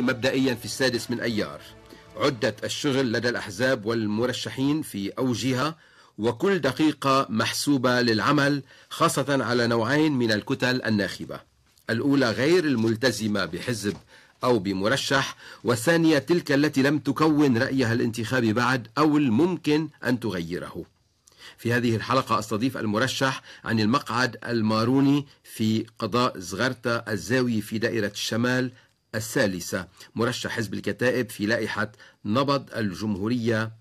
مبدئيا في السادس من أيار. عدة الشغل لدى الأحزاب والمرشحين في أوجها وكل دقيقة محسوبة للعمل خاصة على نوعين من الكتل الناخبة. الأولى غير الملتزمة بحزب أو بمرشح والثانية تلك التي لم تكون رأيها الانتخابي بعد أو الممكن أن تغيره. في هذه الحلقة أستضيف المرشح عن المقعد الماروني في قضاء زغرتا الزاوي في دائرة الشمال الثالثة مرشح حزب الكتائب في لائحة نبض الجمهورية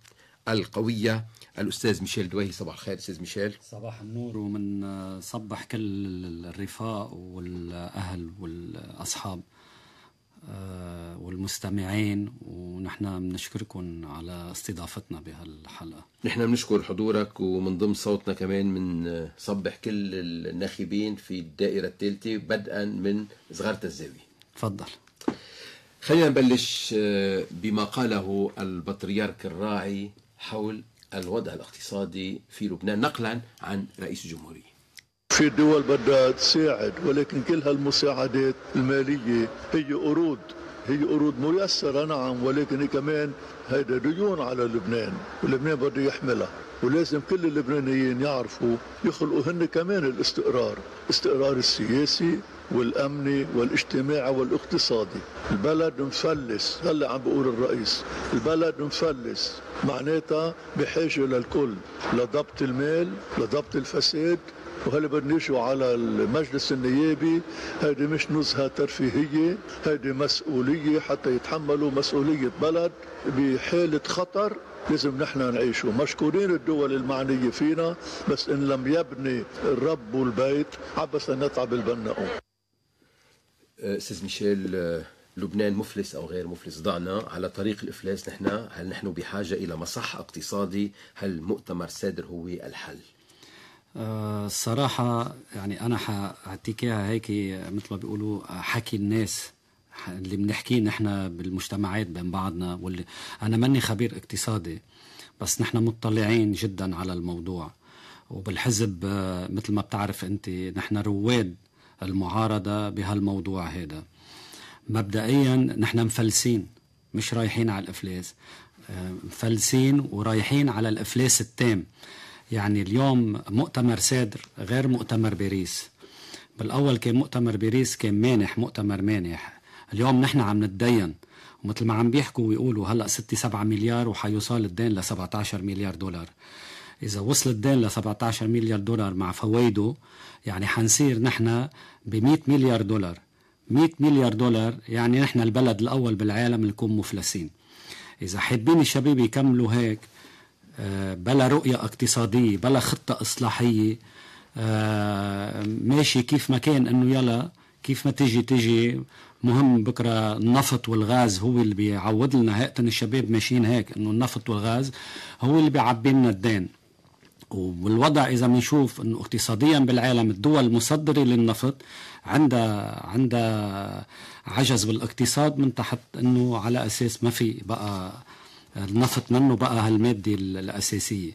القوية الأستاذ ميشيل دويهي صباح الخير أستاذ ميشيل. صباح النور ومن صبح كل الرفاق والأهل والأصحاب آه، والمستمعين ونحن بنشكركم على استضافتنا بهالحلقة. نحن بنشكر حضورك ومن ضمن صوتنا كمان من صبح كل الناخبين في الدائرة الثالثة بدءا من صغارة الزاوية. تفضل. خلينا نبلش آه، بما قاله البطريرك الراعي حول الوضع الاقتصادي في لبنان نقلا عن رئيس الجمهورية. في دول بدها تساعد ولكن كل هالمساعدات المالية هي قروض هي قروض ميسرة نعم ولكن كمان هيدا ديون على لبنان ولبنان بده يحملها. ولازم كل اللبنانيين يعرفوا يخلقوا هن كمان الاستقرار استقرار السياسي والأمني والاجتماعي والاقتصادي. البلد مفلس هلا عم بقول الرئيس البلد مفلس معناتها بحاجة للكل لضبط المال لضبط الفساد. وهلا بدنا على المجلس النيابي هذه مش نزهة ترفيهية هذه مسؤولية حتى يتحملوا مسؤولية بلد بحالة خطر. لازم نحن نعيشه مشكورين الدول المعنية فينا بس إن لم يبني الرب البيت عبس نتعب البناؤون أستاذ ميشيل لبنان مفلس أو غير مفلس ضعنا. على طريق الإفلاس نحن هل نحن بحاجة إلى مصح اقتصادي؟ هل مؤتمر سادر هو الحل؟ الصراحة يعني أنا حأعطيك إياها هيك مثل ما بيقولوا حكي الناس. اللي بنحكيه نحن بالمجتمعات بين بعضنا واللي أنا ماني خبير اقتصادي بس نحن مطلعين جدا على الموضوع. وبالحزب آه، مثل ما بتعرف أنت نحن رواد المعارضة بهالموضوع هذا مبدئيا نحن مفلسين مش رايحين على الإفلاس. آه، مفلسين ورايحين على الإفلاس التام. يعني اليوم مؤتمر سادر غير مؤتمر باريس. بالأول كان مؤتمر باريس كان مانح مؤتمر مانح. اليوم نحن عم نتدين. ومثل ما عم بيحكوا ويقولوا هلأ 6 7 مليار وحيوصل الدين ل 17 مليار دولار. إذا وصل الدين ل 17 مليار دولار مع فوائده يعني حنصير نحن ب 100 مليار دولار. 100 مليار دولار يعني نحن البلد الأول بالعالم نكون مفلسين. إذا حابين الشباب يكملوا هيك آه، بلا رؤية اقتصادية بلا خطة إصلاحية آه، ماشي كيف ما كان إنه يلا كيف ما تجي تجي مهم بكرة النفط والغاز هو اللي بيعوض لنا هيئة الشباب ماشيين هيك إنه النفط والغاز هو اللي بيعبي لنا الدين. والوضع إذا بنشوف إنه اقتصاديا بالعالم الدول المصدره للنفط عندها عندها عجز بالاقتصاد من تحت إنه على أساس ما في بقى النفط منه بقى هالمادة الأساسية.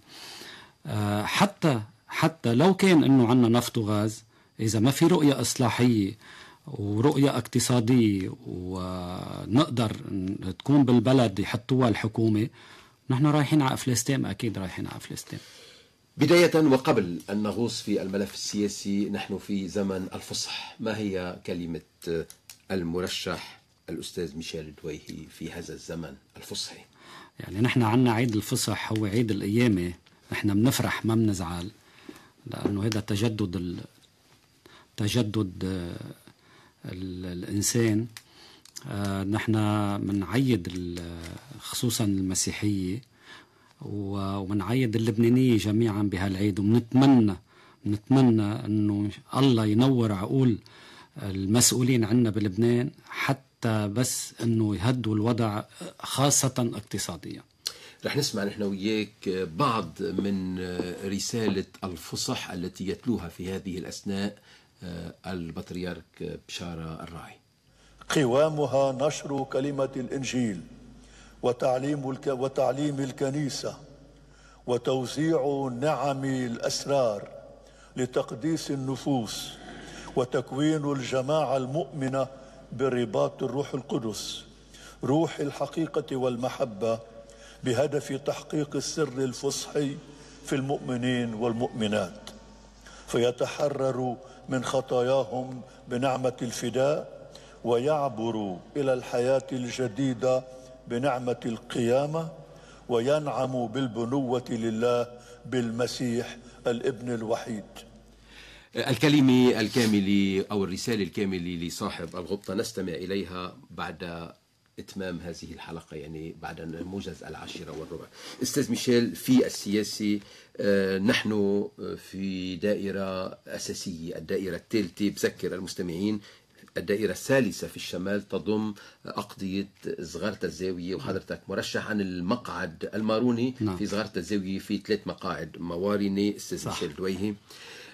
آه، حتى حتى لو كان إنه عندنا نفط وغاز إذا ما في رؤية إصلاحية ورؤية اقتصادية ونقدر تكون بالبلد يحطوها الحكومة. نحن رايحين على افلستان أكيد رايحين على افلستان بداية وقبل أن نغوص في الملف السياسي نحن في زمن الفصح. ما هي كلمة المرشح الأستاذ ميشيل دويهي في هذا الزمن الفصحي؟ يعني نحن عنا عيد الفصح هو عيد القيامة نحن بنفرح ما بنزعل لأنه هذا تجدد ال... تجدد الإنسان آه، نحن بنعيد خصوصا المسيحية وبنعيد اللبنانية جميعا بهالعيد وبنتمنى بنتمنى إنه الله ينور عقول المسؤولين عنا بلبنان حتى بس إنه يهدوا الوضع خاصة اقتصاديا. رح نسمع نحن وياك بعض من رسالة الفصح التي يتلوها في هذه الأثناء البطريرك بشارة الراعي قوامها نشر كلمة الإنجيل وتعليم الك... وتعليم الكنيسة وتوزيع نعم الأسرار لتقديس النفوس وتكوين الجماعة المؤمنة برباط الروح القدس روح الحقيقة والمحبة بهدف تحقيق السر الفصحي في المؤمنين والمؤمنات. فيتحرروا من خطاياهم بنعمة الفداء ويعبروا إلى الحياة الجديدة بنعمة القيامة وينعموا بالبنوة لله بالمسيح الابن الوحيد. الكلمة الكاملة أو الرسالة الكاملة لصاحب الغبطة نستمع إليها بعد إتمام هذه الحلقة يعني بعد موجز العاشرة والربع. أستاذ ميشيل في السياسة آه، نحن في دائرة أساسية الدائرة الثالثة بذكر المستمعين الدائرة الثالثة في الشمال تضم أقضية صغارة الزاوية وحضرتك. مرشح عن المقعد الماروني نعم. في صغارة الزاوية في ثلاث مقاعد موارنة أستاذ ميشيل دويهي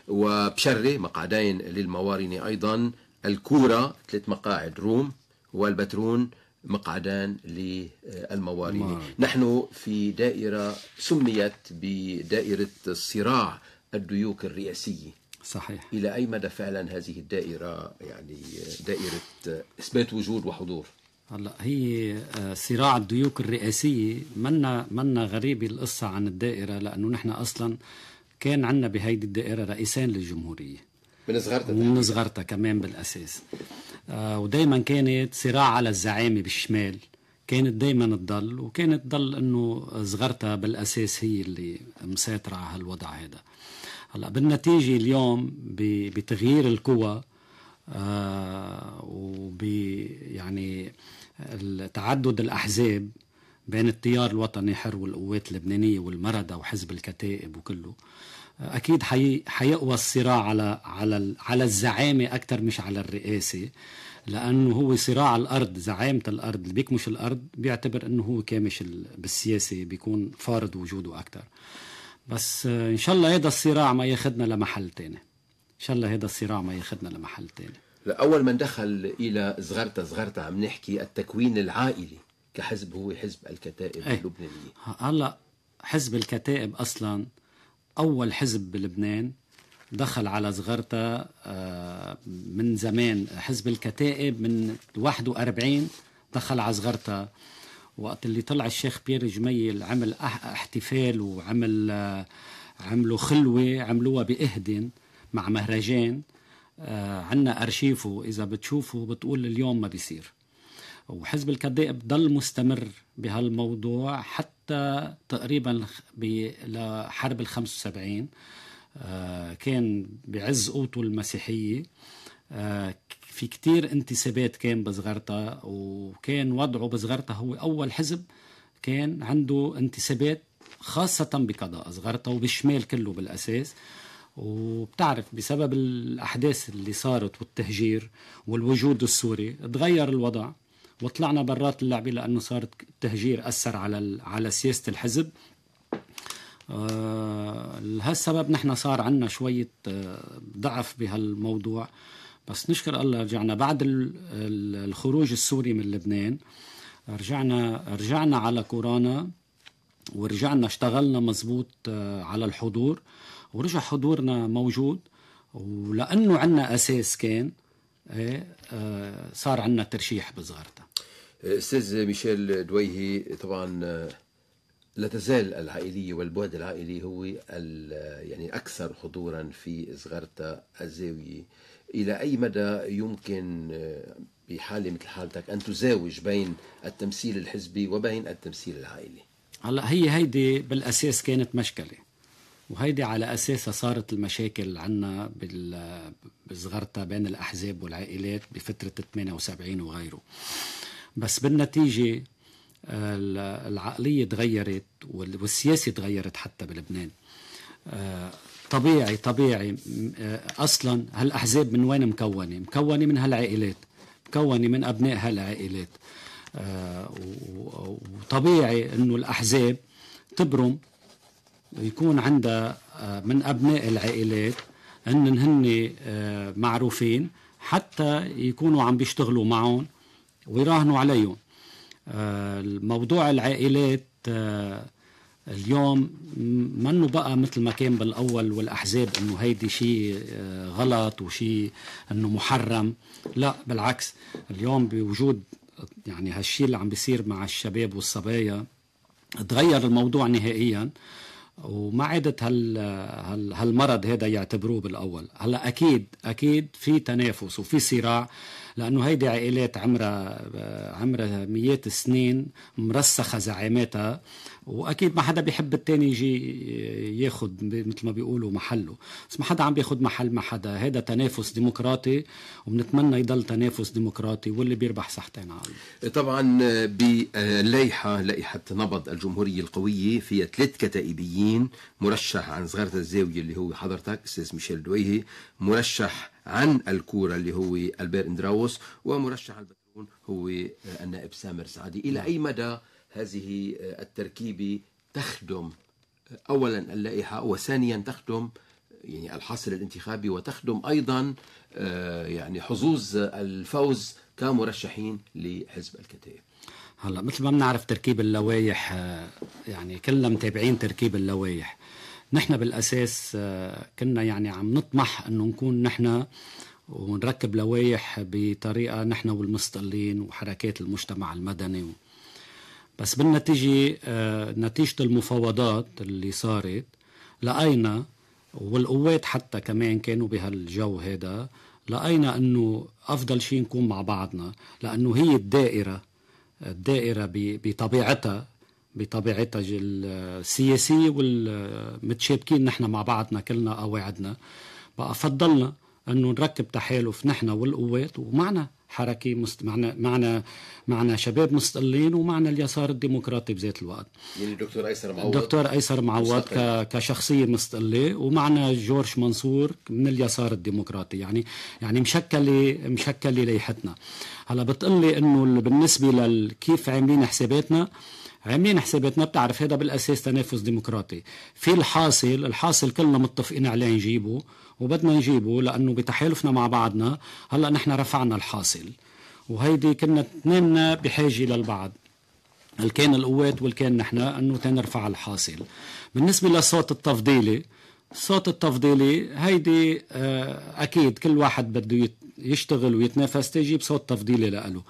وبشري مقعدين للموارنة أيضا. الكورة ثلاث مقاعد روم والبترون. مقعدان للموارنة نحن في دائرة سميت بدائرة صراع الديوك الرئاسية صحيح. إلى أي مدى فعلا هذه الدائرة؟ يعني دائرة إثبات وجود وحضور. هلا هي آه، صراع الديوك الرئاسية منا منا غريبة القصة عن الدائرة لأنه نحن أصلا كان عندنا بهيدي الدائرة رئيسين للجمهورية. من صغرتها من صغرتها كمان بالأساس. آه ودائما كانت صراع على الزعامة بالشمال. كانت دائما تضل وكانت تضل إنه صغرتها بالأساس هي اللي مسيطرة على هالوضع هذا. هلأ بالنتيجة اليوم بتغيير القوى آه وب يعني تعدد الأحزاب بين التيار الوطني حر والقوات اللبنانية والمردة وحزب الكتائب وكله. أكيد حي حيقوى الصراع على على على الزعامة أكثر مش على الرئاسة لأنه هو صراع الأرض زعامة الأرض اللي بيكمش الأرض بيعتبر إنه هو كامش بالسياسة بيكون فارض وجوده أكثر بس آه، إن شاء الله هذا الصراع ما ياخذنا لمحل تاني. إن شاء الله هذا الصراع ما ياخذنا لمحل تاني. اول من دخل إلى صغرتا صغرتا عم نحكي التكوين العائلي كحزب هو حزب الكتائب إيه. اللبنانية. هلا حزب الكتائب أصلا أول حزب بلبنان دخل على صغرتا آه، من زمان حزب الكتائب من 41 دخل على صغرتا وقت اللي طلع الشيخ بيير جميل عمل احتفال وعمل آه، عملوا خلوة عملوها بإهدن مع مهرجان. آه، عنا أرشيفه إذا بتشوفوا بتقول اليوم ما بيصير. وحزب الكتائب ضل مستمر بهالموضوع حتى تقريبا لحرب ال 75 آه، كان بعز قوته المسيحية في كتير انتسابات كان بصغرتا وكان وضعه بصغرتا هو أول حزب كان عنده انتسابات خاصة بقضاء صغرتا وبالشمال كله بالأساس. وبتعرف بسبب الأحداث اللي صارت والتهجير والوجود السوري تغير الوضع. وطلعنا برات اللعبة لأنه صار التهجير أثر على على سياسة الحزب. آه لهالسبب نحن صار عنا شوية آه ضعف بهالموضوع. بس نشكر الله رجعنا بعد الخروج السوري من لبنان. رجعنا رجعنا على كورونا ورجعنا اشتغلنا مزبوط آه، على الحضور. ورجع حضورنا موجود. ولأنه عندنا أساس كان صار عندنا ترشيح بصغرتها أستاذ ميشيل دويهي طبعا آه، لا تزال العائلية والبعد العائلي هو يعني أكثر حضورا في صغرتا الزاوية. إلى أي مدى يمكن آه، بحالة مثل حالتك أن تزاوج بين التمثيل الحزبي وبين التمثيل العائلي؟ هلا هي هيدي بالأساس كانت مشكلة. وهيدي على أساسها صارت المشاكل عنا بصغرتها بين الأحزاب والعائلات بفترة 78 وغيره. بس بالنتيجة العقلية تغيرت والسياسة تغيرت حتى بلبنان. آه، طبيعي طبيعي آه، أصلا هالأحزاب من وين مكونة؟ مكونة من هالعائلات مكونة من أبناء هالعائلات. آه، وطبيعي إنه الأحزاب تبرم يكون عندها آه، من أبناء العائلات ان هن معروفين حتى يكونوا عم بيشتغلوا معهم ويراهنوا عليهم. الموضوع العائلات اليوم منه بقى مثل ما كان بالأول والأحزاب إنه هيدي شيء آه، غلط وشيء إنه محرم. لا بالعكس اليوم بوجود يعني هالشيء اللي عم بيصير مع الشباب والصبايا تغير الموضوع نهائيا. وما عادت هال هال هالمرض هذا يعتبروه بالأول. هلأ أكيد أكيد في تنافس وفي صراع لأنه هيدي عائلات عمرها عمرها مئات السنين مرسخة زعاماتها وأكيد ما حدا بيحب التاني يجي ياخذ مثل ما بيقولوا محله. بس ما حدا عم بياخذ محل ما حدا. هذا تنافس ديمقراطي وبنتمنى يضل تنافس ديمقراطي واللي بيربح صحتين على طبعا باللائحة لائحة نبض الجمهورية القوية فيها ثلاث كتائبيين. مرشح عن صغيرة الزاوية اللي هو حضرتك أستاذ ميشيل دويهي. مرشح عن الكورة اللي هو ألبير إندراوس. ومرشح البترون هو النائب سامر سعدي. إلى أي مدى هذه التركيبة تخدم أولا اللائحة وثانيا تخدم يعني الحاصل الانتخابي وتخدم أيضا يعني حظوظ الفوز كمرشحين لحزب الكتائب. هلا مثل ما بنعرف تركيب اللوائح يعني كلنا متابعين تركيب اللوائح. نحن بالأساس كنا يعني عم نطمح إنه نكون نحن ونركب لوائح بطريقة نحن والمستقلين وحركات المجتمع المدني بس بالنتيجة نتيجة المفاوضات اللي صارت لقينا والقوات حتى كمان كانوا بهالجو هذا لقينا إنه أفضل شيء نكون مع بعضنا لأنه هي الدائرة الدائرة بطبيعتها بطبيعتها السياسية والمتشابكين نحن مع بعضنا كلنا قواعدنا. بقى فضلنا إنه نركب تحالف نحن والقوات ومعنا حركه مست... معنا معنا معنا شباب مستقلين ومعنا اليسار الديمقراطي بذات الوقت. يعني الدكتور أيسر معوض. الدكتور أيسر معوض ك... كشخصية مستقلة ومعنا جورج منصور من اليسار الديمقراطي يعني يعني مشكله مشكلة ليحتنا. هلا بتقلي إنه بالنسبة لكيف عاملين حساباتنا عاملين حساباتنا بتعرف هذا بالأساس تنافس ديمقراطي. في الحاصل الحاصل كلنا متفقين عليه نجيبه وبدنا نجيبه لأنه بتحالفنا مع بعضنا هلأ نحن رفعنا الحاصل. وهيدي كنا اثنيننا بحاجة للبعض الكان القوات والكان نحن إنه تنرفع الحاصل. بالنسبة للصوت التفضيلي الصوت التفضيلي هيدي أكيد كل واحد بده يشتغل ويتنافس تيجيب صوت تفضيلي لإله.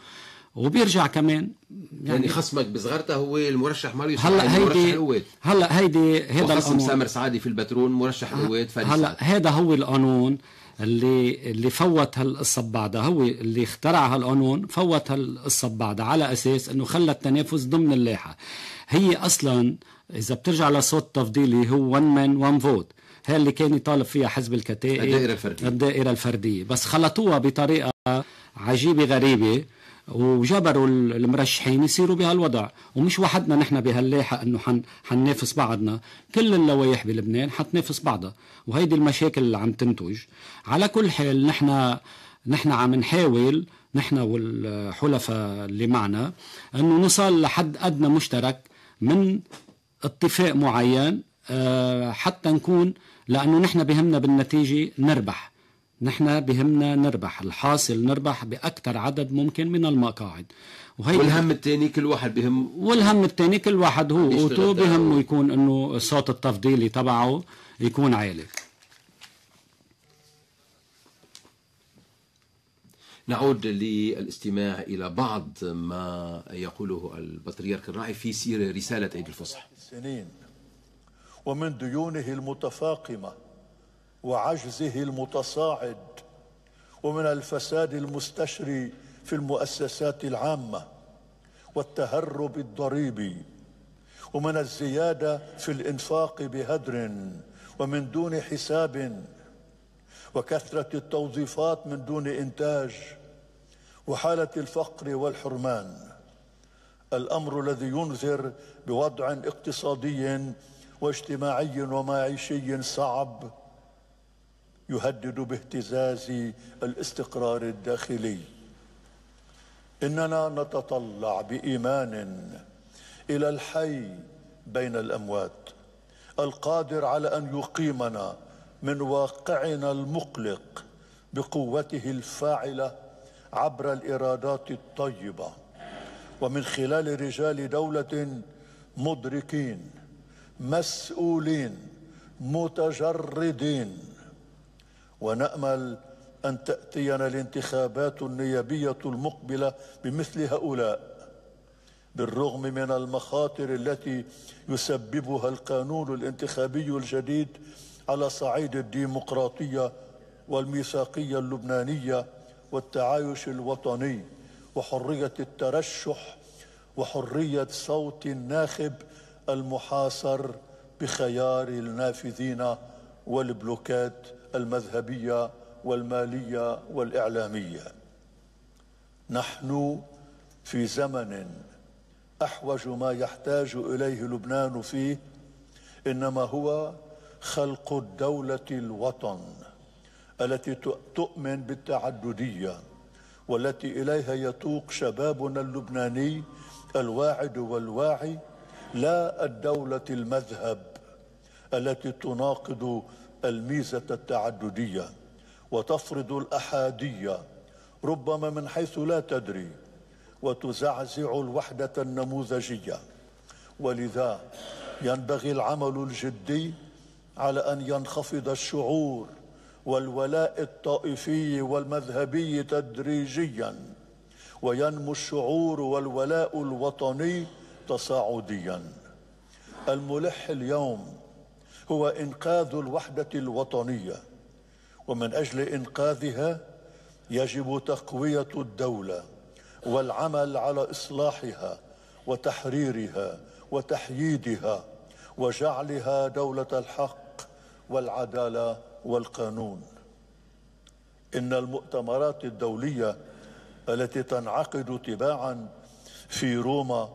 وبيرجع كمان. يعني, يعني خصمك بصغرته هو المرشح ماريو هلا هيدي هلا هيدي هذا القانون. سامر سعادي في البترول مرشح القوات فادي هلا هذا هو القانون اللي اللي فوت هالقصة ببعضها. هو اللي اخترع هالقانون فوت هالقصة ببعضها على أساس إنه خلى التنافس ضمن اللائحه هي أصلا إذا بترجع لصوت تفضيلي هو one man one vote هي اللي كان يطالب فيها حزب الكتائب الدائرة الفردية. الدائرة الفردية. بس خلطوها بطريقة عجيبة غريبة. وجبروا المرشحين يصيروا بهالوضع ومش وحدنا نحن بهاللايحة إنه نحن حننافس بعضنا. كل اللوائح بلبنان حتنافس بعضها. وهيدي المشاكل اللي عم تنتج. على كل حال نحن نحن عم نحاول نحن والحلفاء اللي معنا إنه نوصل لحد أدنى مشترك من اتفاق معين حتى نكون لأنه نحن بهمنا بالنتيجة نربح. نحن بهمنا نربح. الحاصل نربح بأكثر عدد ممكن من المقاعد. وهي والهم الثاني كل واحد بهم والهم الثاني كل واحد هو. قوته بهمه يكون إنه الصوت التفضيلي تبعه يكون عالي. نعود للاستماع إلى بعض ما يقوله البطريرك الراعي في سير رسالة عيد الفصح السنين ومن ديونه المتفاقمة وعجزه المتصاعد ومن الفساد المستشري في المؤسسات العامة والتهرب الضريبي ومن الزيادة في الإنفاق بهدر ومن دون حساب وكثرة التوظيفات من دون إنتاج وحالة الفقر والحرمان. الأمر الذي ينذر بوضع اقتصادي واجتماعي ومعيشي صعب يهدد باهتزاز الاستقرار الداخلي. إننا نتطلع بإيمان إلى الحي بين الأموات القادر على أن يقيمنا من واقعنا المقلق بقوته الفاعلة عبر الارادات الطيبة ومن خلال رجال دولة مدركين مسؤولين متجردين. ونأمل أن تأتينا الانتخابات النيابية المقبلة بمثل هؤلاء. بالرغم من المخاطر التي يسببها القانون الانتخابي الجديد على صعيد الديمقراطية والميثاقية اللبنانية والتعايش الوطني وحرية الترشح وحرية صوت الناخب المحاصر بخيار النافذين والبلوكات المذهبية والمالية والإعلامية. نحن في زمن أحوج ما يحتاج إليه لبنان فيه إنما هو خلق الدولة الوطن التي تؤمن بالتعددية والتي إليها يتوق شبابنا اللبناني الواعد والواعي لا الدولة المذهب التي تناقض الميزة التعددية وتفرض الأحادية ربما من حيث لا تدري وتزعزع الوحدة النموذجية. ولذا ينبغي العمل الجدي على أن ينخفض الشعور والولاء الطائفي والمذهبي تدريجيا وينمو الشعور والولاء الوطني تصاعديا. الملح اليوم هو إنقاذ الوحدة الوطنية ومن أجل إنقاذها يجب تقوية الدولة والعمل على إصلاحها وتحريرها وتحييدها وجعلها دولة الحق والعدالة والقانون. إن المؤتمرات الدولية التي تنعقد تباعا في روما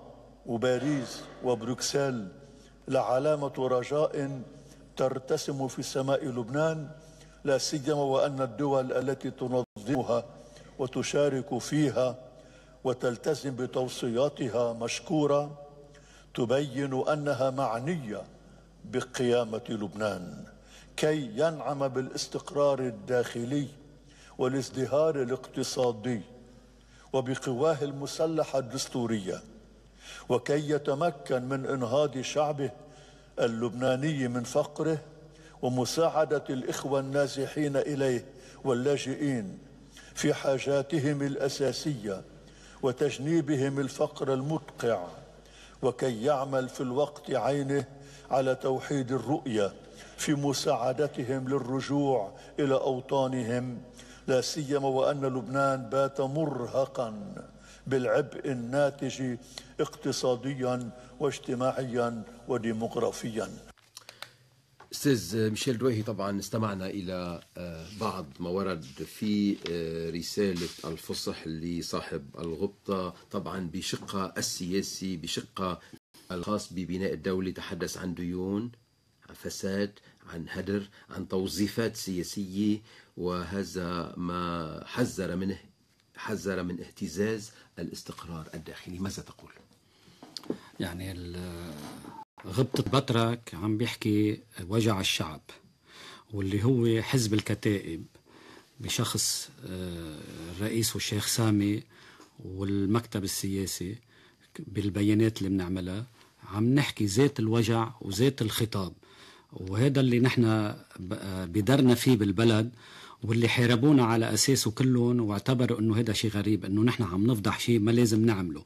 وباريس وبروكسل لعلامة رجاء ترتسم في سماء لبنان لا سيما وأن الدول التي تنظمها وتشارك فيها وتلتزم بتوصياتها مشكورة تبين أنها معنية بقيامة لبنان. كي ينعم بالاستقرار الداخلي والازدهار الاقتصادي وبقواه المسلحة الدستورية وكي يتمكن من إنهاض شعبه اللبناني من فقره ومساعدة الإخوة النازحين إليه واللاجئين في حاجاتهم الأساسية وتجنيبهم الفقر المدقع وكي يعمل في الوقت عينه على توحيد الرؤية في مساعدتهم للرجوع إلى أوطانهم لا سيما وأن لبنان بات مرهقا. بالعبء الناتج اقتصاديا واجتماعيا وديموغرافيا. أستاذ ميشيل دويهي طبعا استمعنا إلى بعض ما ورد في رسالة الفصح لصاحب الغبطة طبعا بشقها السياسي بشقها الخاص ببناء الدولة تحدث عن ديون عن فساد عن هدر عن توظيفات سياسية وهذا ما حذر منه حذر من اهتزاز الاستقرار الداخلي؟ ماذا تقول؟ يعني غبطة بطرك عم بيحكي وجع الشعب واللي هو حزب الكتائب بشخص الرئيس والشيخ سامي والمكتب السياسي بالبيانات اللي بنعملها عم نحكي ذات الوجع وذات الخطاب. وهذا اللي نحن بدرنا فيه بالبلد. واللي حاربونا على أساسه كلهم واعتبروا إنه هذا شيء غريب إنه نحن عم نفضح شيء ما لازم نعمله.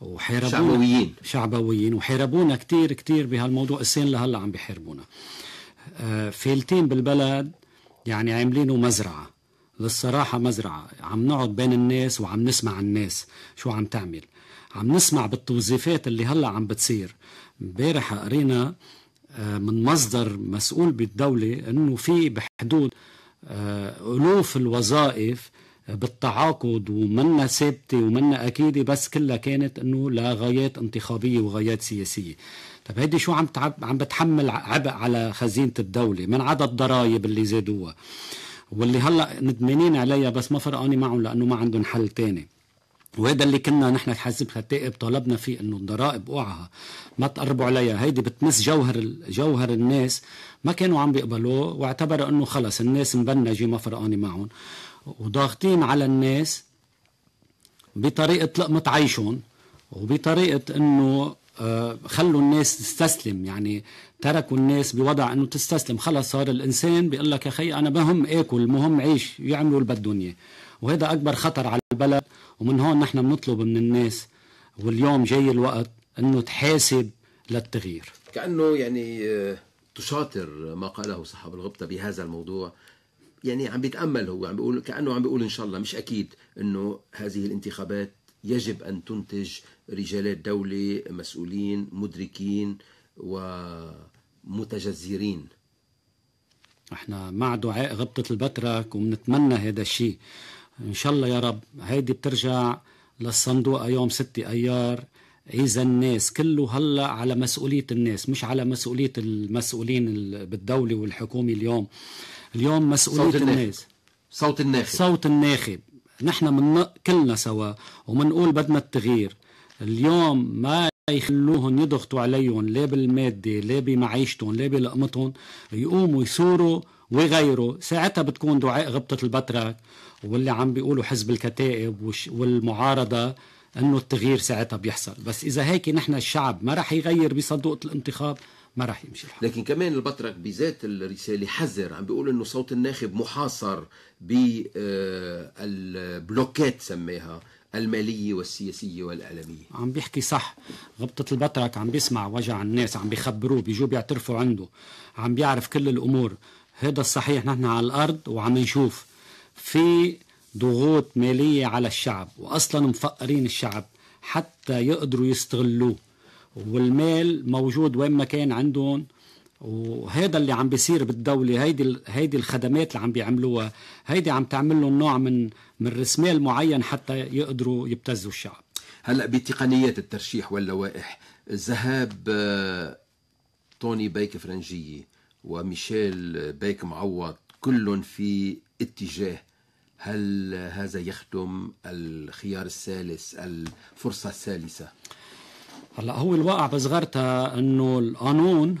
وحاربونا شعبويين. شعبويين وحاربونا كتير كتير بهالموضوع. السين لهلا عم بيحاربونا. آه فيلتين بالبلد يعني عاملينه مزرعة. للصراحة مزرعة. عم نقعد بين الناس وعم نسمع الناس شو عم تعمل. عم نسمع بالتوظيفات اللي هلا عم بتصير. امبارح قرينا آه من مصدر مسؤول بالدولة إنه في بحدود ألوف الوظائف بالتعاقد ومنا ثابتة ومنا أكيدة بس كلها كانت أنه لغايات انتخابية وغايات سياسية. طب هيدي شو عم تعب عم بتحمل عبء على خزينة الدولة؟ من عدد الضرائب اللي زادوها واللي هلأ ندمانين عليها بس ما فرقاني معهم لأنه ما عندهم حل تاني. وهذا اللي كنا نحن كحزب كتائب طالبنا فيه إنه الضرائب أوعها ما تقربوا عليها. هيدي بتمس جوهر جوهر الناس ما كانوا عم بيقبلوه واعتبروا إنه خلص الناس مبنجة ما فرقانة معهم. وضاغطين على الناس بطريقة لقمه عيشهم وبطريقة إنه آه، خلوا الناس تستسلم. يعني تركوا الناس بوضع إنه تستسلم. خلص صار الإنسان بيقول لك يا أخي أنا مهم آكل مهم عيش يعملوا اللي بدهم إياه. وهذا أكبر خطر على البلد. ومن هون نحن بنطلب من الناس واليوم جاي الوقت إنه تحاسب للتغيير. كأنه يعني آه، تشاطر ما قاله صحاب الغبطة بهذا الموضوع. يعني عم بيتأمل هو عم بيقول كأنه عم بيقول إن شاء الله مش أكيد إنه هذه الانتخابات يجب أن تنتج رجالات دولة مسؤولين مدركين ومتجذرين. إحنا مع دعاء غبطة البترك وبنتمنى هذا الشيء. إن شاء الله يا رب هيدي بترجع للصندوق يوم 6 أيار. إذا الناس كله هلا على مسؤولية الناس مش على مسؤولية المسؤولين بالدولة والحكومة اليوم. اليوم مسؤولية صوت الناس. صوت الناخب. صوت الناخب. نحن من كلنا سوا ومنقول بدنا التغيير. اليوم ما يخلوهم يضغطوا عليهم لا بالمادة لا بمعيشتهم لا بلقمتهم. يقوموا يثوروا ويغيروا. ساعتها بتكون دعاء غبطة البترك واللي عم بيقولوا حزب الكتائب والمعارضة. أنه التغيير ساعتها بيحصل. بس إذا هيك نحن الشعب ما رح يغير بصندوق الانتخاب ما رح يمشي الحال. لكن كمان البطرك بذات الرسالة حذر عم بيقول إنه صوت الناخب محاصر بالبلوكات سماها المالية والسياسية والإعلامية. عم بيحكي صح. غبطة البطرك عم بيسمع وجع الناس عم بيخبروه بيجوا بيعترفوا عنده عم بيعرف كل الأمور. هذا الصحيح نحن على الأرض وعم نشوف. في ضغوط مالية على الشعب وأصلا مفقرين الشعب حتى يقدروا يستغلوه. والمال موجود وين ما كان عندهم وهذا اللي عم بيصير بالدولة هيدي هيدي الخدمات اللي عم بيعملوها هيدي عم تعمل لهم نوع من من رسمال معين حتى يقدروا يبتزوا الشعب. هلأ بتقنيات الترشيح واللوائح ذهاب آه، توني بيك فرنجية وميشيل بيك معوض كل في اتجاه هل هذا يخدم الخيار الثالث الفرصة الثالثة؟ هلا هو الواقع بصغرتها إنه القانون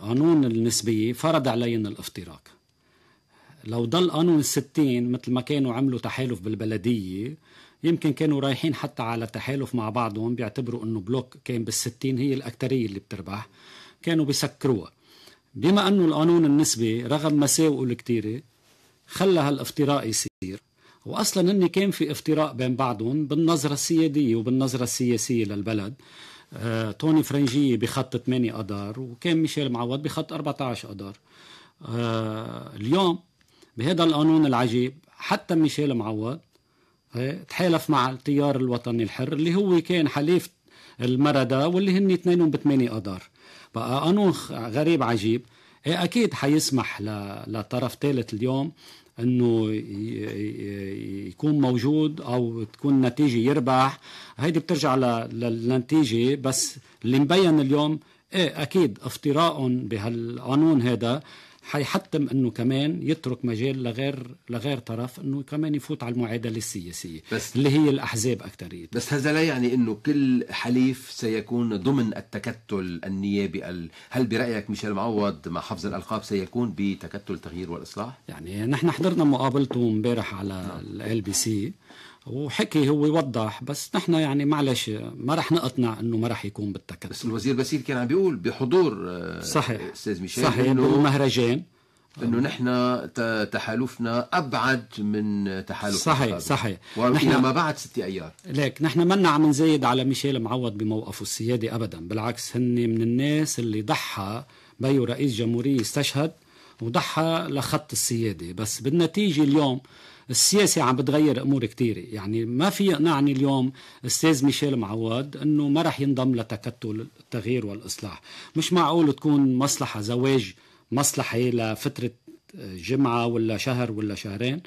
قانون النسبية فرض علينا الافتراق. لو ضل قانون الستين مثل ما كانوا عملوا تحالف بالبلدية يمكن كانوا رايحين حتى على تحالف مع بعضهم بيعتبروا إنه بلوك كان بالستين هي الأكترية اللي بتربح كانوا بيسكروها. بما إنه القانون النسبي رغم مساوئه الكتيرة خلى هالافتراء يصير. واصلا هن كان في افتراء بين بعضهم بالنظرة السيادية وبالنظرة السياسية للبلد. آه، توني فرنجي بخط 8 اذار وكان ميشيل معوض بخط 14 اذار آه، اليوم بهذا القانون العجيب حتى ميشيل معوض آه، تحالف مع التيار الوطني الحر اللي هو كان حليف المردة واللي هن اثنينهم بثمانية اذار بقى قانون غريب عجيب. إيه، أكيد حيسمح لطرف ثالث اليوم إنه يكون موجود أو تكون نتيجة يربح. هيدي بترجع للنتيجة بس اللي مبين اليوم إيه أكيد افتراء بهالقانون هذا حيحتم إنه كمان يترك مجال لغير لغير طرف إنه كمان يفوت على المعادلة السياسية بس اللي هي الأحزاب اكثريه بس هذا لا يعني إنه كل حليف سيكون ضمن التكتل النيابي هل برأيك ميشيل معوض مع حفظ الألقاب سيكون بتكتل تغيير والإصلاح؟ يعني نحن حضرنا مقابلته امبارح على LBC وحكي هو يوضح بس نحن يعني معلش ما رح نقتنع إنه ما رح يكون بالتكتل بس الوزير باسيل كان عم بيقول بحضور آه، صحيح. أستاذ ميشيل صحيح إنه مهرجان إنه نحن تحالفنا أبعد من تحالف صحيح الخارج. صحيح. نحن ما بعد ست أيار. ليك نحن منا عم نزايد على ميشيل معوض بموقفه السيادي ابدا بالعكس هن من الناس اللي ضحى بيو رئيس جمهورية استشهد وضحى لخط السياده بس بالنتيجة اليوم السياسة عم بتغير أمور كثيرة يعني ما في يقنعني اليوم أستاذ ميشيل معوض أنه ما رح ينضم لتكتل التغيير والإصلاح. مش معقول تكون مصلحة زواج مصلحة لفترة جمعة ولا شهر ولا شهرين.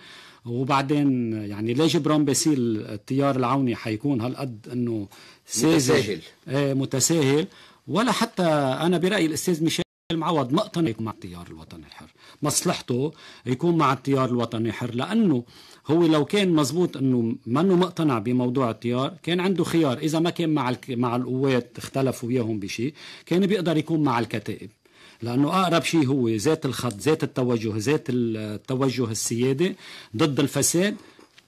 وبعدين يعني ليه جبران باسيل التيار العوني حيكون هالقد إنه متساهل. إيه متساهل. ولا حتى أنا برايي الأستاذ ميشيل المعوض مقتنع مع التيار الوطني الحر. مصلحته يكون مع التيار الوطني الحر لأنه هو لو كان مزبوط إنه منه مقتنع بموضوع التيار كان عنده خيار. إذا ما كان مع مع القوات اختلفوا وياهم بشيء كان بيقدر يكون مع الكتائب. لأنه أقرب شيء هو ذات الخط ذات التوجه ذات التوجه السيادي ضد الفساد.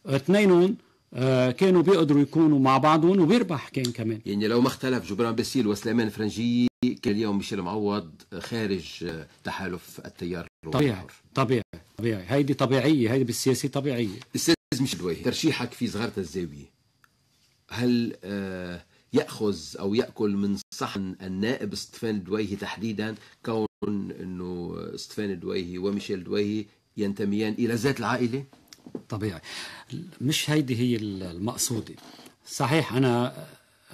اثنينهم آه، كانوا بيقدروا يكونوا مع بعضهم وبيربح كان كمان. يعني لو ما اختلف جبران باسيل وسليمان فرنجي كان اليوم ميشيل معوض خارج تحالف التيار طبيعي طبيعي طبيعي. هيدي طبيعية هيدي بالسياسة طبيعية. أستاذ ميشيل دويهي ترشيحك في صغارة الزاوية. هل آه، يأخذ أو يأكل من صحن النائب ستفان دويهي تحديدا كون إنه ستفان دويهي وميشيل دويهي ينتميان إلى ذات العائلة؟ طبيعي. مش هيدي هي المقصودة. صحيح أنا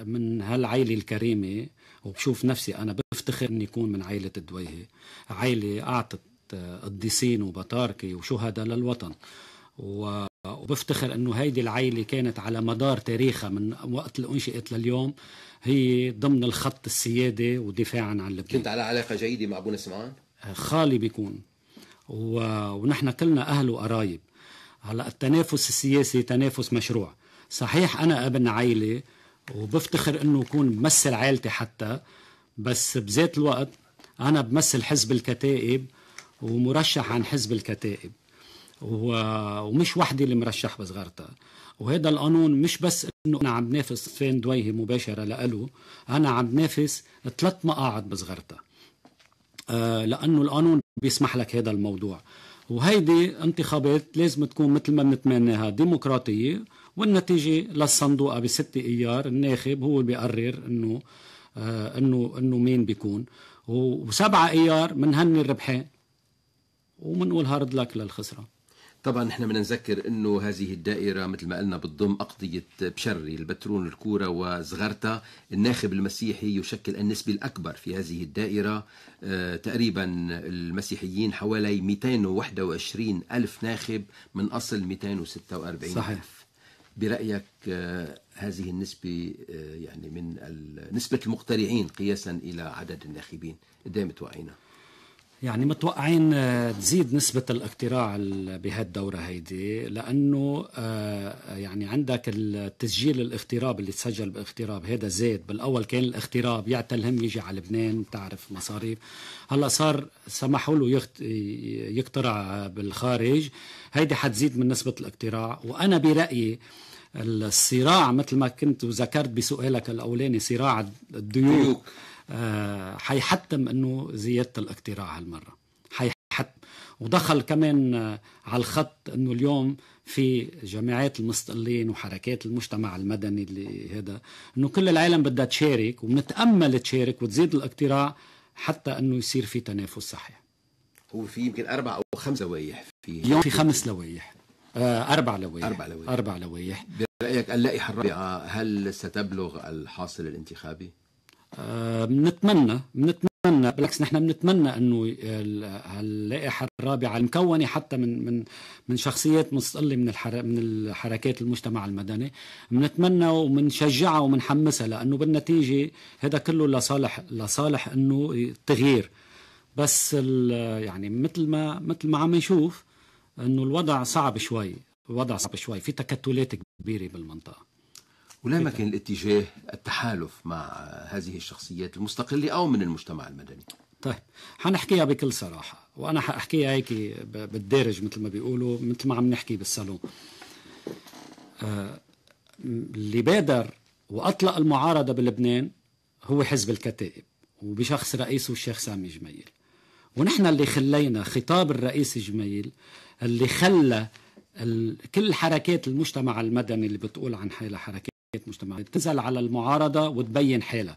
من هالعائلة الكريمة وبشوف نفسي أنا بفتخر إني اكون من عائلة الدويهي عائلة أعطت قديسين وبطاركه وشهداء للوطن. وبفتخر إنه هيدي العائلة كانت على مدار تاريخها من وقت اللي انشئت لليوم هي ضمن الخط السيادي ودفاعا عن لبنان. كنت على علاقة جيدة مع ابونا سمعان خالي بيكون. و... ونحن كلنا أهل وقرايب. هلأ التنافس السياسي تنافس مشروع. صحيح أنا ابن عائلة وبفتخر إنه اكون بمثل عائلتي حتى بس بذات الوقت أنا بمثل حزب الكتائب ومرشح عن حزب الكتائب. ومش وحدي اللي مرشح بصغرتها. وهذا القانون مش بس إنه أنا عم نافس فين دويهي مباشرة لإله أنا عم نافس ثلاث مقاعد بصغرتها. آه لأنه القانون بيسمح لك هذا الموضوع. وهيدي انتخابات لازم تكون مثل ما بنتمناها ديمقراطية والنتيجة للصندوقه بست إيار الناخب هو اللي بيقرر إنه آه إنه إنه مين بيكون. وسبعة إيار بنهني الربحين وبنقول هارد لك للخسران طبعا نحن بدنا نذكر إنه هذه الدائرة مثل ما قلنا بتضم أقضية بشري البترون الكورة وزغرتا. الناخب المسيحي يشكل النسبة الأكبر في هذه الدائرة. آه تقريبا المسيحيين حوالي 221 ألف ناخب من أصل 246 صحيح. برأيك آه هذه النسبة آه يعني من نسبة المقترعين قياسا إلى عدد الناخبين قد متوقعينها يعني متوقعين آه، تزيد نسبة الاقتراع بهالدورة هيدي لأنه يعني عندك التسجيل الاغتراب اللي تسجل باغتراب هذا زاد بالأول كان الاغتراب يعتلهم يجي على لبنان بتعرف مصاريف. هلأ صار سمحوا له يقترع بالخارج. هيدي حتزيد من نسبة الاقتراع. وأنا برأيي الصراع مثل ما كنت وذكرت بسؤالك الأولاني صراع الديوك آه، حيحتم أنه زيادة الاقتراع هالمرة. حيحتم. ودخل كمان آه، على الخط أنه اليوم في جماعات المستقلين وحركات المجتمع المدني اللي هذا أنه كل العالم بدها تشارك وبنتأمل تشارك وتزيد الاقتراع حتى أنه يصير في تنافس صحيح. هو في يمكن أربع أو خمس لوائح في اليوم في خمس لوائح. آه أربع لوائح. أربع لوائح. أربع لوائح. برأيك اللائحة الرابعة هل ستبلغ الحاصل الانتخابي؟ بنتمنى آه بنتمنى بالعكس نحن بنتمنى انه اللائحة الرابعة المكونه حتى من من من شخصيات مستقلة من من الحركات المجتمع المدني. بنتمنى وبنشجعها وبنحمسها لأنه بالنتيجة هذا كله لصالح لصالح أنه التغيير بس يعني مثل ما مثل ما عم نشوف إنه الوضع صعب شوي. الوضع صعب شوي. في تكتلات كبيرة بالمنطقة. ولا ما كان الاتجاه التحالف مع هذه الشخصيات المستقلة أو من المجتمع المدني؟ طيب حنحكيها بكل صراحة. وأنا حأحكيها هيك بالدارج مثل ما بيقولوا مثل ما عم نحكي بالصالون. آه اللي بادر وأطلق المعارضة بلبنان هو حزب الكتائب وبشخص رئيسه الشيخ سامي جميل. ونحن اللي خلينا خطاب الرئيس جميل اللي خلى كل حركات المجتمع المدني اللي بتقول عن حالها حركات مجتمعية تنزل على المعارضة وتبين حالها.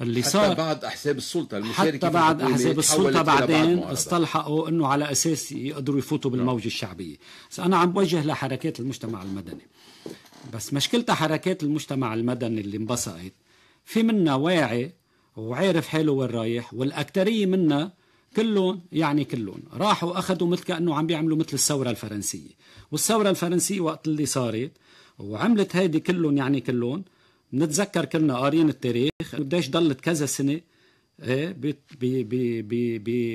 اللي حتى صار بعد أحزاب السلطة المشاركة حتى بعد أحزاب السلطة بعدين استلحقوا إنه على أساس يقدروا يفوتوا بالموجه الشعبية. بس أنا عم بوجه لحركات المجتمع المدني. بس مشكلتها حركات المجتمع المدني اللي انبسطت. في منا واعي وعارف حاله وين رايح والأكثرية منا كلهم يعني كلهم راحوا أخذوا مثل كأنه عم بيعملوا مثل الثورة الفرنسية. والثورة الفرنسية وقت اللي صارت وعملت هيدي كلهم يعني كلهم بنتذكر كلنا قارين التاريخ قديش ضلت كذا سنة إيه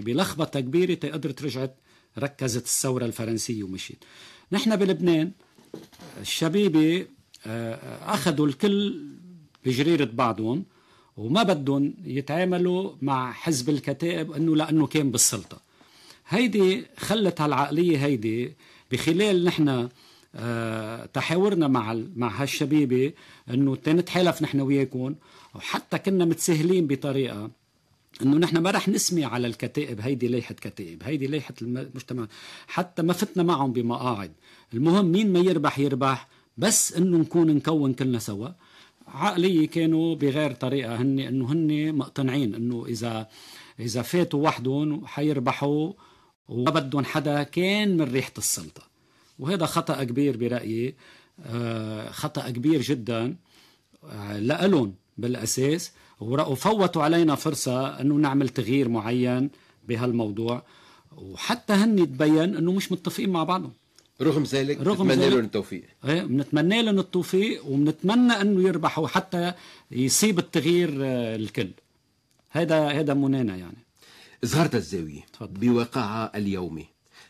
بلخبطة كبيرة قدرت رجعت ركزت الثورة الفرنسية ومشيت. نحن بلبنان الشبيبة آه، أخذوا الكل بجريرة بعضهم. وما بدهم يتعاملوا مع حزب الكتائب إنه لأنه كان بالسلطة. هيدي خلت هالعقلية هيدي بخلال نحن آه، تحاورنا مع مع هالشبيبة إنه تنتحالف نحن وياكم وحتى كنا متساهلين بطريقة إنه نحن ما رح نسمي على الكتائب هيدي ليحه كتائب هيدي ليحه المجتمع. حتى ما فتنا معهم بمقاعد. المهم مين ما يربح يربح بس إنه نكون نكون كلنا سوا. عقلية كانوا بغير طريقة. هن إنه هن مقتنعين إنه إذا إذا فاتوا وحدهم حيربحوا وما بدهم حدا كان من ريحة السلطة. وهذا خطأ كبير برأيي. آه، خطأ كبير جدا آه، لألون بالأساس. وفوتوا علينا فرصة أنه نعمل تغيير معين بهالموضوع. وحتى هن تبين أنه مش متفقين مع بعضهم. رغم ذلك رغم نتمنى لهم التوفيق. إيه بنتمنى لهم التوفيق وبنتمنى أنه يربحوا حتى يصيب التغيير آه، الكل. هذا هذا منانا يعني. زهرة الزاوية بواقعها اليومي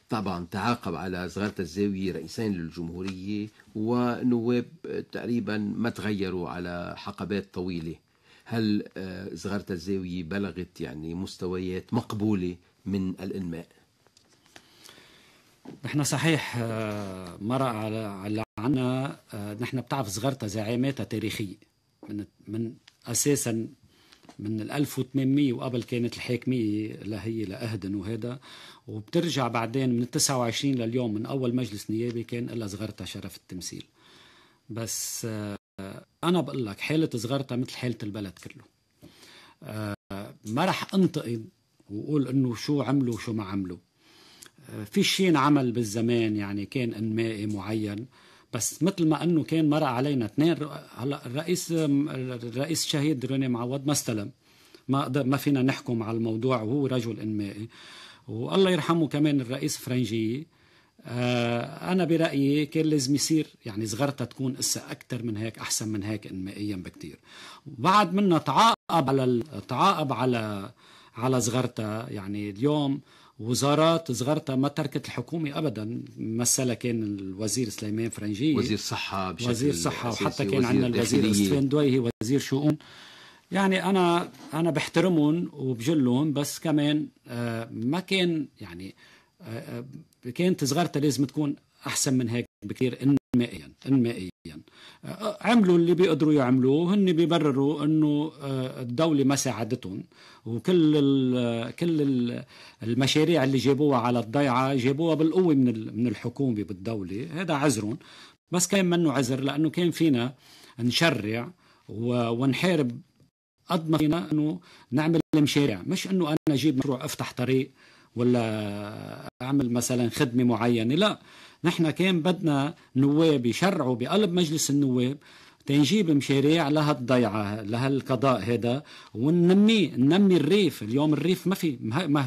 طبعا تعاقب على زغارة الزاوية رئيسين للجمهورية ونواب تقريبا ما تغيروا على حقبات طويلة. هل آه، زغارة الزاوية بلغت يعني مستويات مقبولة من الإنماء؟ نحن صحيح آه، مرق على عنا آه، نحن بتعرف صغرتها زعاماتها تاريخية. من من أساسا من ال 1800 وقبل كانت الحاكمية لهي لأهدن وهذا. وبترجع بعدين من ال 29 لليوم من أول مجلس نيابي كان إلا صغرتها شرف التمثيل. بس آه، أنا بقول لك حالة صغرتها مثل حالة البلد كله. ما رح أنتقد وقول إنه شو عملوا وشو ما عملوا. في شيء انعمل بالزمان يعني كان إنمائي معين. بس مثل ما إنه كان مرق علينا اثنين هلأ الرئيس الرئيس الشهيد روني معوض ما استلم. ما قدر ما فينا نحكم على الموضوع وهو رجل إنمائي. والله يرحمه كمان الرئيس فرنجي. آه أنا برأيي كان لازم يصير يعني صغرتها تكون إسا أكثر من هيك أحسن من هيك انمائيا بكثير وبعد منا تعاقب على تعاقب على على صغرتها يعني اليوم وزارات صغرتها ما تركت الحكومة أبدا. مثلها كان الوزير سليمان فرنجي. وزير صحة بشكل وزير صحة وحتى كان عندنا الوزير اسفين دويهي وزير شؤون. يعني أنا أنا بحترمهم وبجلهم بس كمان آه، ما كان يعني آه، آه، كانت صغرتها لازم تكون أحسن من هيك بكثير انمائيا انمائيا عملوا اللي بيقدروا يعملوه هن بيبرروا إنه آه، الدولة ما ساعدتهم. وكل كل ال المشاريع اللي جابوها على الضيعة جابوها بالقوة من من الحكومة بالدولة. هذا عذرهم. بس كان منه عذر لأنه كان فينا نشرع ونحارب قد ما فينا إنه نعمل مشاريع مش إنه أنا أجيب مشروع أفتح طريق ولا أعمل مثلا خدمة معينة. لا نحن كان بدنا نواب يشرعوا بقلب مجلس النواب تنجيب مشاريع لهالضيعة لهالقضاء هذا وننميه ننمي الريف. اليوم الريف ما في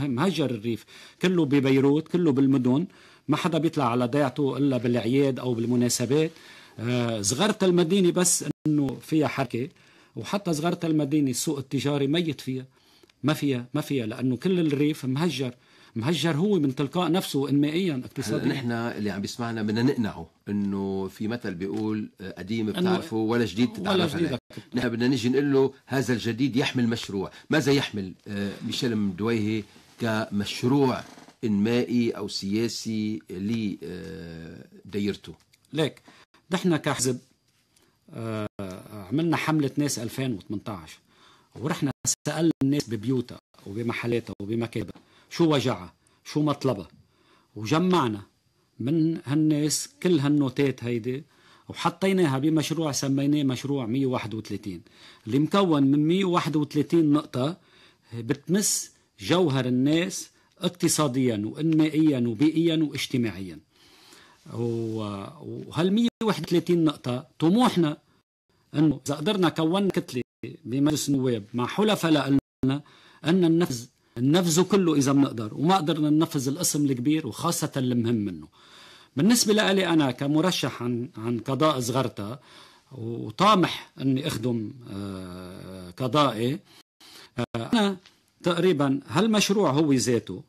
مهجر الريف. كله ببيروت كله بالمدن. ما حدا بيطلع على ضيعته إلا بالعياد أو بالمناسبات. آه صغرت المدينة بس إنه فيها حركة وحتى صغرت المدينة السوق التجاري ميت فيها. ما فيها ما فيها لأنه كل الريف مهجر. مهجر هو من تلقاء نفسه انمائيا اقتصاديا. نحن اللي عم بيسمعنا بدنا نقنعه إنه في مثل بيقول آه، قديم بتعرفه ولا جديد تتعرف عليه نحن بدنا نجي نقول له هذا الجديد يحمل مشروع. ماذا يحمل؟ آه، ميشيل مدويهي كمشروع إنمائي أو سياسي لديرته ليك نحن كحزب آه، عملنا حملة ناس 2018 ورحنا سألنا الناس ببيوتها وبمحلاتها وبمكاتبها شو وجعها شو مطلبها وجمعنا من هالناس كل هالنوتات هيدي وحطيناها بمشروع سميناه مشروع 131 اللي مكون من 131 نقطة بتمس جوهر الناس اقتصاديا وانمائيا وبيئيا واجتماعيا. وهال 131 نقطة طموحنا إنه إذا قدرنا كونا كتلة بمجلس النواب مع حلفاء لنا إن ننفذ ننفذه كله إذا بنقدر وما قدرنا ننفذ القسم الكبير وخاصة المهم منه. بالنسبة لي أنا كمرشح عن عن قضاء صغرتا وطامح أني أخدم آه، قضائي آه، أنا تقريبا هالمشروع هو ذاته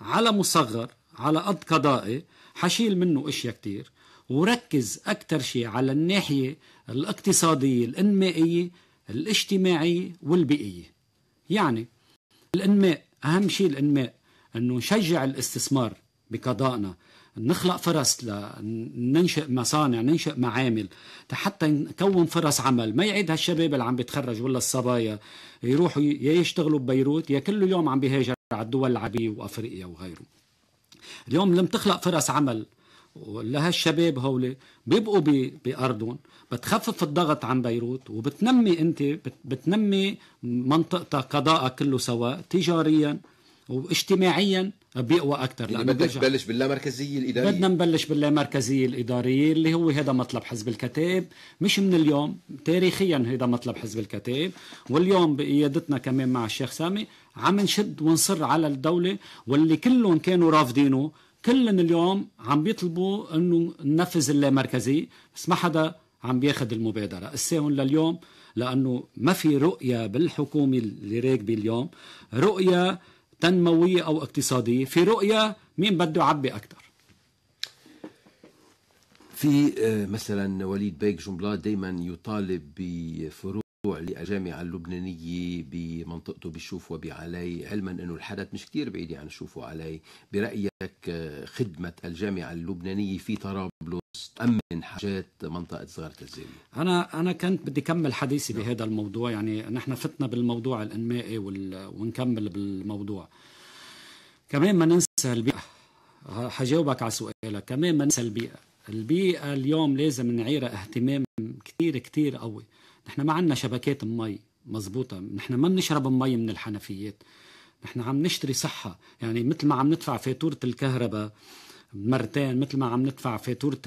على مصغر على قد قضائي حشيل منه أشياء كتير وركز أكثر شيء على الناحية الاقتصادية الإنمائية الاجتماعية والبيئية. يعني الأنماء أهم شيء الأنماء إنه نشجع الاستثمار بقضائنا. نخلق فرص لننشئ مصانع ننشئ معامل. حتى نكون فرص عمل. ما يعيد هالشباب اللي عم بيتخرج ولا الصبايا يروحوا يا يشتغلوا ببيروت يا كل يوم عم بيهاجر على الدول العربية وأفريقيا وغيره. اليوم لم تخلق فرص عمل لهالشباب هولي بيبقوا بأرضهم بتخفف الضغط عن بيروت وبتنمي انت بتنمي منطقتك قضاءك كله سواء تجاريا واجتماعيا بيقوى أكثر يعني بدك تبلش باللامركزية الإدارية. بدنا نبلش باللامركزية الإدارية اللي هو هذا مطلب حزب الكتاب. مش من اليوم تاريخيا هذا مطلب حزب الكتاب. واليوم بقيادتنا كمان مع الشيخ سامي عم نشد ونصر على الدولة واللي كلهم كانوا رافضينه كلن اليوم عم بيطلبوا إنه ننفذ اللامركزيه بس ما حدا عم بياخذ المبادرة. الساهم لليوم لأنه ما في رؤية بالحكومة اللي راكبة اليوم. رؤية تنموية أو اقتصادية. في رؤية مين بده يعبي أكثر في آه، مثلا وليد بيك جنبلاط دائما يطالب بفروع للجامعة اللبنانية بمنطقته بشوف وبعلي. علما أنه الحدث مش كتير بعيد عن شوف وعلي برأيك خدمة الجامعة اللبنانية في طرابلس تأمن حاجات منطقة صغار الزاوية أنا أنا كنت بدي كمل حديثي بهذا الموضوع. يعني نحن فتنا بالموضوع الإنمائي ونكمل بالموضوع. كمان ما ننسى البيئة. حجاوبك على سؤالك. كمان ما ننسى البيئة. البيئة اليوم لازم نعيرها اهتمام كتير كتير قوي. نحن ما عندنا شبكات مي مزبوطة نحن ما بنشرب مي من الحنفيات نحن عم نشتري صحة. يعني مثل ما عم ندفع فاتورة الكهرباء مرتين مثل ما عم ندفع فاتورة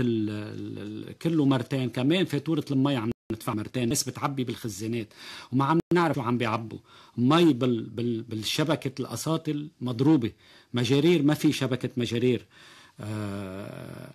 كله مرتين كمان فاتورة المي عم ندفع مرتين. الناس بتعبي بالخزانات وما عم نعرف عم بيعبوا. مي بال بال بالشبكة الأساطل مضروبة مجارير ما في شبكة مجارير. آه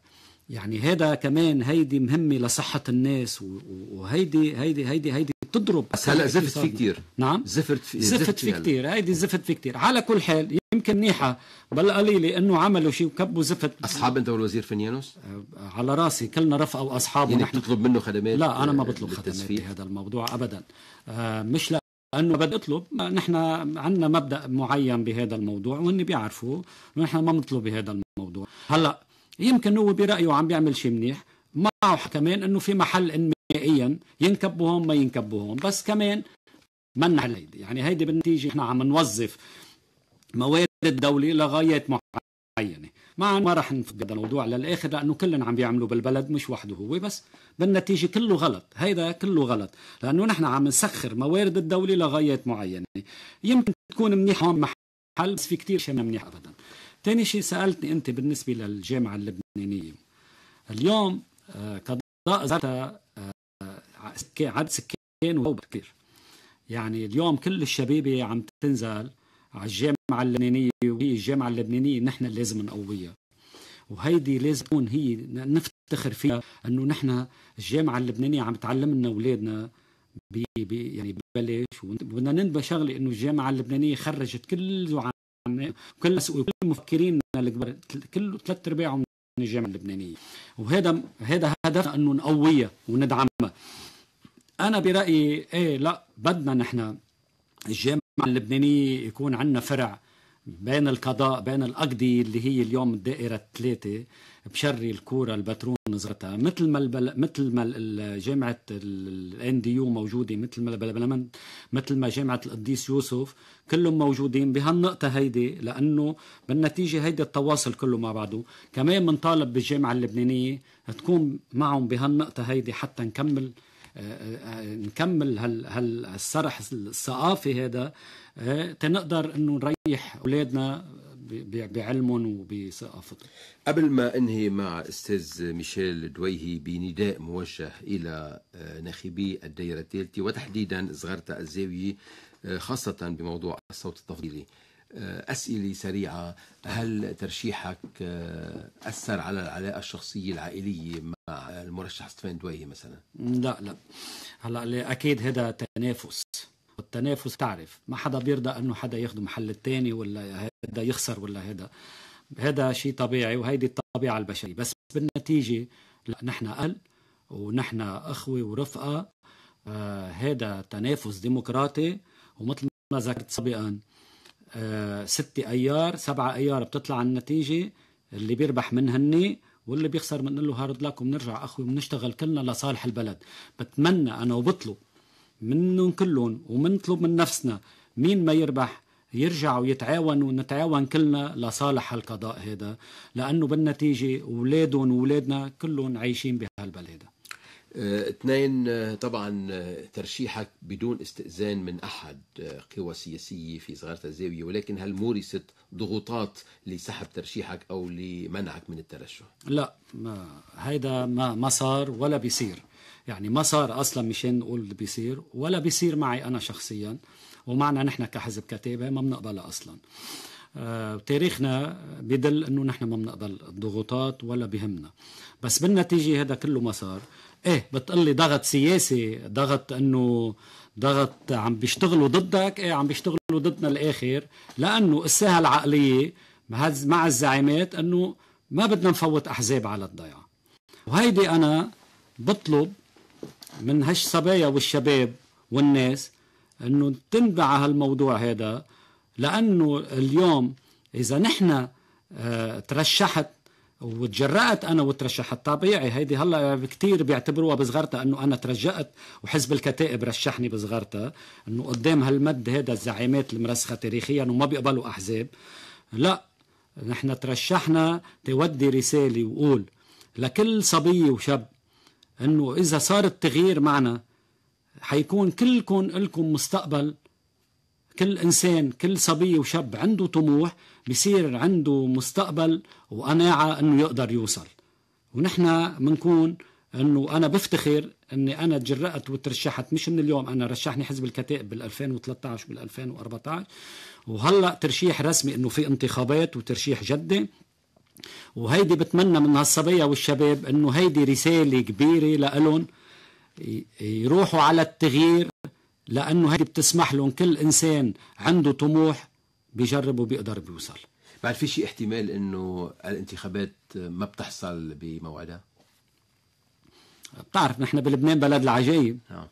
يعني هذا كمان هيدي مهمة لصحة الناس وهيدي هيدي هيدي هيدي بتضرب بس هلا زفت في كثير نعم؟ زفت في زفت في كثير هيدي زفت في كثير على كل حال يمكن منيحة بالقليلة إنه عملوا شيء وكبوا زفت. أصحاب أنت والوزير فنيانوس؟ آه، على رأسي كلنا رفقة وأصحابه يعني بتطلب منه خدمات لا أنا ما بطلب خدمات بهذا الموضوع ابدا. آه مش لأنه بدي أطلب نحن عندنا مبدأ معين بهذا الموضوع وهن بيعرفوا نحن ما بنطلب بهذا الموضوع. هلا يمكن هو برأيه عم بيعمل شيء منيح. معه كمان إنه في محل انمائيا ينكبوا هون ما ينكبوا هون. بس كمان منع هيدي. يعني هيدي بالنتيجة إحنا عم نوظف موارد الدولة لغايات معينة. ما ما راح نفض هذا الموضوع للآخر لأنه كلنا عم بيعملوا بالبلد مش وحده هو. بس بالنتيجة كله غلط. هيدا كله غلط. لأنه نحن عم نسخر موارد الدولة لغايات معينة. يمكن تكون منيحة محل بس في كثير شيء منيح ابدا. ثاني شيء سألتني أنت بالنسبة للجامعة اللبنانية. اليوم آه، قضاء ذاتها آه، عدد سكان كثير. يعني اليوم كل الشبيبة عم تنزل على الجامعة اللبنانية وهي الجامعة اللبنانية نحن لازم نقويها. وهيدي لازم تكون هي نفتخر فيها إنه نحن الجامعة اللبنانية عم تعلم لنا أولادنا بي بي يعني ببلاش. وبدنا ننبه شغلة إنه الجامعة اللبنانية خرجت كل كل كل المفكرين الكبار كله ثلاث ارباعهم من الجامعة اللبنانية. وهذا هذا هدفنا انه نقويها وندعمها أنا برأيي إيه لا بدنا نحن الجامعة اللبنانية يكون عندنا فرع بين القضاء بين الأقضية اللي هي اليوم الدائرة الثلاثة بشري الكورة البترون نظرتها. مثل ما البل... مثل ما جامعة الان دي يو موجودة مثل ما البلمن مثل ما جامعة القديس يوسف كلهم موجودين بهالنقطة هيدي لأنه بالنتيجة هيدي التواصل كله مع بعضه. كمان بنطالب بالجامعة اللبنانية تكون معهم بهالنقطة هيدي حتى نكمل نكمل هال هالسرح الثقافي هذا آه، تنقدر إنه نريح أولادنا بعلمهم وبثقافتهم. قبل ما أنهي مع أستاذ ميشيل دويهي بنداء موجه إلى آه، ناخبي الدائره الثالثة وتحديدا صغرتا الزاوية آه، خاصة بموضوع الصوت التفضيلي. أسئلة سريعة. هل ترشيحك أثر على العلاقة الشخصية العائلية مع المرشح ستفان دويهي مثلا؟ لا لا. هلأ أكيد هذا تنافس. التنافس تعرف ما حدا بيرضى إنه حدا ياخذ محل الثاني ولا هذا يخسر ولا هذا. هذا شيء طبيعي وهيدي الطبيعة البشرية. بس بالنتيجة لا نحن أهل ونحن أخوة ورفقة. آه هذا تنافس ديمقراطي. ومثل ما ذكرت سابقا آه ست أيار سبعة أيار بتطلع النتيجة اللي بيربح منهن واللي بيخسر بنقول له hard luck وبنرجع إخوة وبنشتغل كلنا لصالح البلد. بتمنى أنا وبطلب منهم كلهم ومنطلب من نفسنا مين ما يربح يرجعوا يتعاونوا ونتعاون كلنا لصالح هالقضاء هذا لأنه بالنتيجة أولادهم وأولادنا كلهم عايشين بهالبلد اثنين آه، طبعا آه، ترشيحك بدون استئذان من آه، قوى سياسية في زغرتا الزاوية ولكن هل مورست ضغوطات لسحب ترشيحك أو لمنعك من الترشح؟ لا ما هيدا ما ما صار ولا بيصير. يعني ما صار أصلا مشان نقول بيصير ولا بيصير معي أنا شخصيا ومعنا نحن كحزب كتابة ما بنقبلها أصلا. آه، تاريخنا بدل إنه نحن ما بنقبل الضغوطات ولا بهمنا. بس بالنتيجة هذا كله ما صار. إيه. بتقلي ضغط سياسي ضغط إنه ضغط عم بيشتغلوا ضدك إيه عم بيشتغلوا ضدنا الآخر. لأنه الساحة العقلية مع الزعيمات إنه ما بدنا نفوت أحزاب على الضيعه وهيدي أنا بطلب من هالصبايا والشباب والناس إنه تنبع هالموضوع هذا. لأنه اليوم إذا نحن آه ترشحت وتجرأت أنا وترشحت. طبيعي هيدي هلا كثير بيعتبروها بصغرتها إنه أنا ترجأت وحزب الكتائب رشحني بصغرتها إنه قدام هالمد هذا الزعيمات المرسخة تاريخيا وما بيقبلوا أحزاب. لا نحن ترشحنا تودي رسالة وقول لكل صبيه وشاب إنه إذا صار التغيير معنا حيكون كلكم لكم مستقبل. كل إنسان كل صبي وشاب عنده طموح بصير عنده مستقبل وقناعة إنه يقدر يوصل. ونحن بنكون إنه أنا بفتخر إني أنا تجرأت وترشحت مش من اليوم أنا رشحني حزب الكتائب بال 2013 وبال 2014 وهلأ ترشيح رسمي إنه في انتخابات وترشيح جدي. وهيدي بتمنى من هالصبية والشباب إنه هيدي رسالة كبيرة لهم يروحوا على التغيير لأنه هيدي بتسمح لهم كل إنسان عنده طموح بيجرب وبيقدر بيوصل. بعد في شيء احتمال إنه الانتخابات ما بتحصل بموعدها؟ بتعرف نحن بلبنان بلد العجايب. نعم.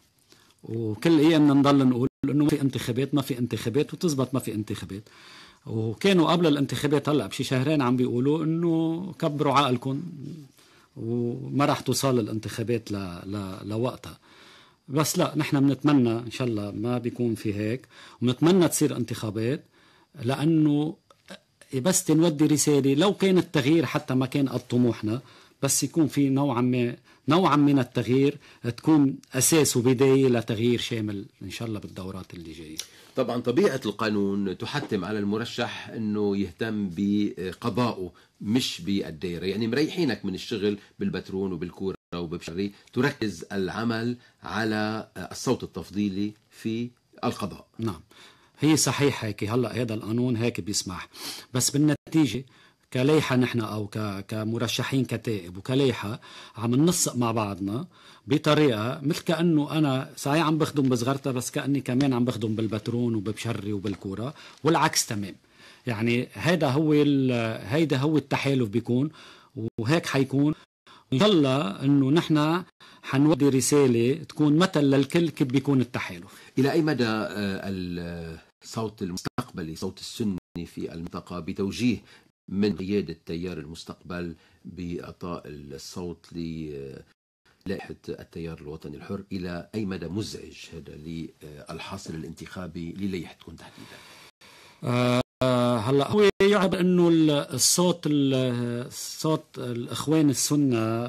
وكل أيام نضل نقول إنه ما في انتخابات ما في انتخابات وتزبط ما في انتخابات. وكانوا قبل الانتخابات هلأ بشي شهرين عم بيقولوا إنه كبروا عقلكم وما راح توصل الانتخابات ل... ل... لوقتها. بس لأ نحن بنتمنى إن شاء الله ما بيكون في هيك. وبنتمنى تصير انتخابات. لأنه بس تنودي رسالة لو كان التغيير حتى ما كان قد طموحنا بس يكون في نوعا ما نوعا من التغيير تكون أساس وبداية لتغيير شامل إن شاء الله بالدورات اللي جاية. طبعا طبيعة القانون تحتم على المرشح أنه يهتم بقضائه مش بالدائرة يعني مريحينك من الشغل بالبترون وبالكورة وببشري تركز العمل على الصوت التفضيلي في القضاء. نعم. هي صحيح هيك هلأ هذا القانون هيك بيسمح. بس بالنتيجة كليحة نحن أو كمرشحين كتائب وكليحة عم ننسق مع بعضنا بطريقة مثل كأنه أنا صحيح عم بخدم بصغرتها بس كأني كمان عم بخدم بالبترون وببشري وبالكورة والعكس تمام. يعني هيدا هو هيدا هو التحالف بيكون وهيك حيكون. ان شاء الله إنه نحن حنودي رسالة تكون مثل للكل كيف بيكون التحالف. إلى أي مدى الصوت المستقبلي صوت السني في المنطقة بتوجيه من قيادة تيار المستقبل بإعطاء الصوت للائحة التيار الوطني الحر إلى أي مدى مزعج هذا للحاصل الانتخابي للائحتكم تحديدا؟ هلا هو يعتبر إنه الصوت الصوت الإخوان السنة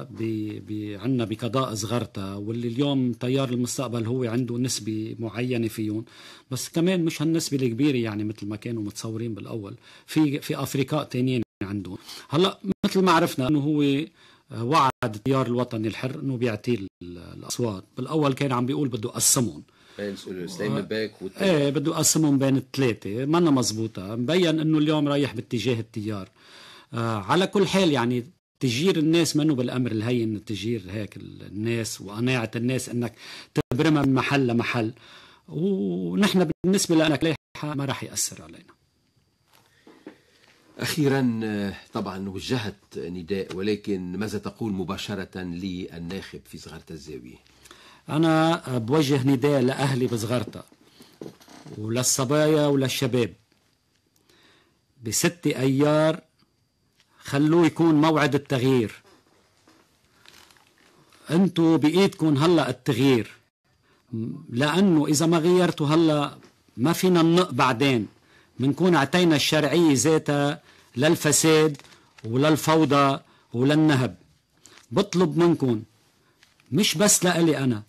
عندنا بقضاء صغرتا واللي اليوم تيار المستقبل هو عنده نسبة معينة فيهم. بس كمان مش هالنسبة الكبيرة يعني مثل ما كانوا متصورين بالأول. في في أفريقاء تانيين عندهم. هلا مثل ما عرفنا إنه هو وعد التيار الوطني الحر إنه بيعطي الأصوات. بالأول كان عم بيقول بده يقسمهم بين سليم الباك إيه بده يقسمهم بين الثلاثه منا مزبوطه مبين إنه اليوم رايح باتجاه التيار. آه على كل حال يعني تجير الناس منه بالأمر الهين؟ تجير هيك الناس وقناعة الناس إنك تبرمها من محل لمحل. ونحن بالنسبة لنا كليحه ما راح يأثر علينا. أخيرا طبعا وجهت نداء ولكن ماذا تقول مباشرة للناخب في صغرة الزاوية؟ أنا بوجه نداء لأهلي بصغرتا وللصبايا وللشباب بست أيار خلوه يكون موعد التغيير. انتو بإيدكم هلا التغيير لأنه إذا ما غيرتوا هلا ما فينا ننق بعدين. بنكون أعطينا الشرعية ذاتها للفساد وللفوضى وللنهب بطلب منكم مش بس لإلي أنا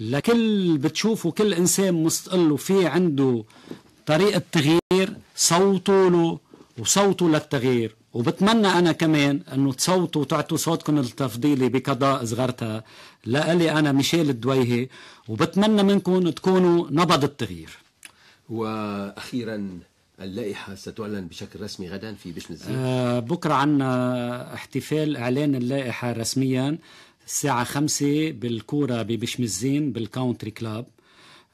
لكل بتشوفوا كل إنسان مستقل وفي عنده طريقة تغيير صوتوا له وصوتوا للتغيير. وبتمنى أنا كمان أنه تصوتوا وتعطوا صوتكم التفضيلي بقضاء صغرتها. لإلي أنا ميشيل الدويهي. وبتمنى منكم تكونوا نبض التغيير. وأخيرا اللائحة ستعلن بشكل رسمي غدا في بشمزين آه بكرة عنا احتفال إعلان اللائحة رسميا. الساعة خمسة بالكورة ببشمزين بالكاونتري كلاب.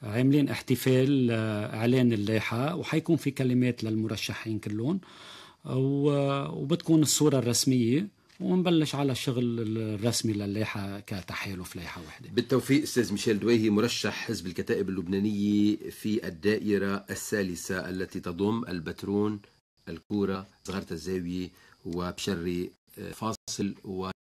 عاملين احتفال آه، إعلان اللائحة وحيكون في كلمات للمرشحين كلهم. وبتكون الصورة الرسمية ونبلش على الشغل الرسمي للائحة كتحالف لائحة وحدة بالتوفيق أستاذ ميشيل دويهي مرشح حزب الكتائب اللبنانية في الدائرة الثالثة التي تضم البترون الكورة صغرة الزاوية وبشري آه، فاصل و